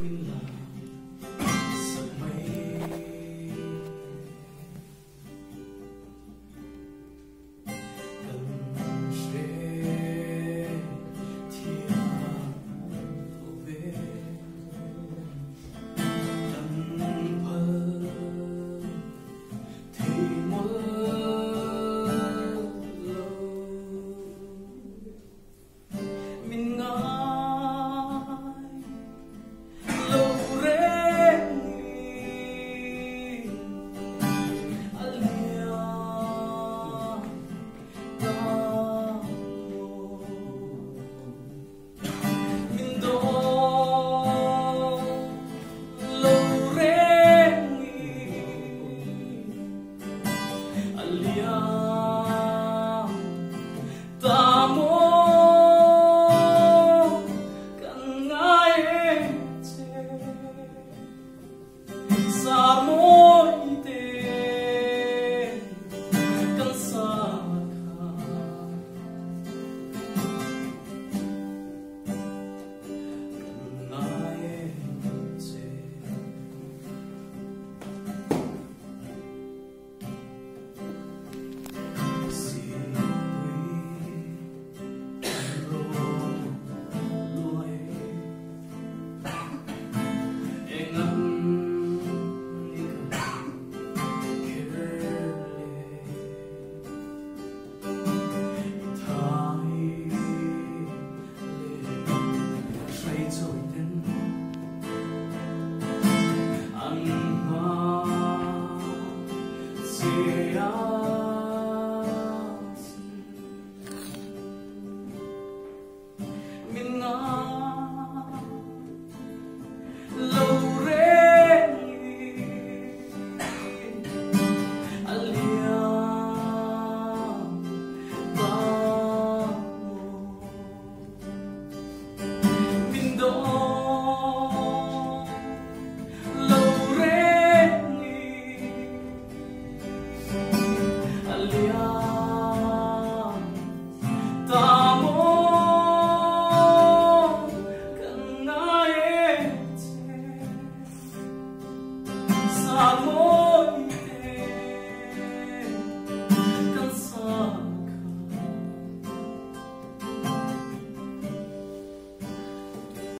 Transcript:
in amor.